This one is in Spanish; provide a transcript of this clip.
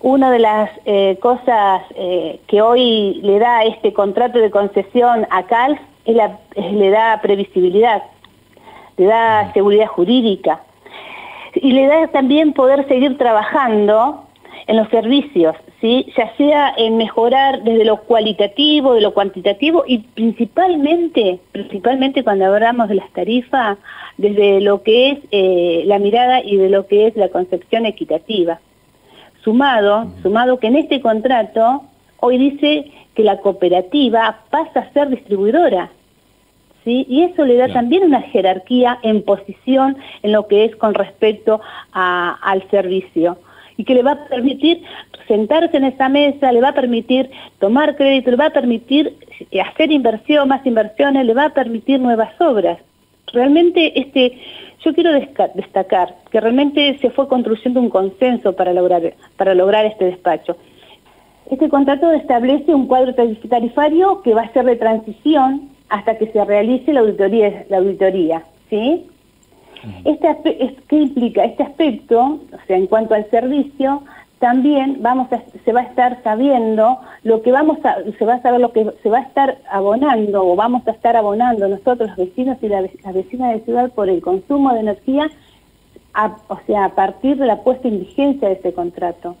una de las eh, cosas eh, que hoy le da este contrato de concesión a CALF es la, le da previsibilidad, le da seguridad jurídica y le da también poder seguir trabajando en los servicios, ¿sí? ya sea en mejorar desde lo cualitativo, de lo cuantitativo y principalmente, principalmente cuando hablamos de las tarifas, desde lo que es eh, la mirada y de lo que es la concepción equitativa. Sumado, sumado que en este contrato hoy dice que la cooperativa pasa a ser distribuidora. ¿Sí? Y eso le da también una jerarquía en posición en lo que es con respecto al servicio y que le va a permitir sentarse en esa mesa, le va a permitir tomar crédito, le va a permitir hacer inversión, más inversiones, le va a permitir nuevas obras. Realmente este yo quiero destacar que realmente se fue construyendo un consenso para lograr, para lograr este despacho. Este contrato establece un cuadro tarifario que va a ser de transición hasta que se realice la auditoría, la auditoría ¿sí? Este, ¿Qué implica? Este aspecto, o sea, en cuanto al servicio, también vamos se va a estar sabiendo lo que vamos a, se va a saber lo que se va a estar abonando o vamos a estar abonando nosotros los vecinos y las vecinas de ciudad por el consumo de energía, o sea, a partir de la puesta en vigencia de ese contrato.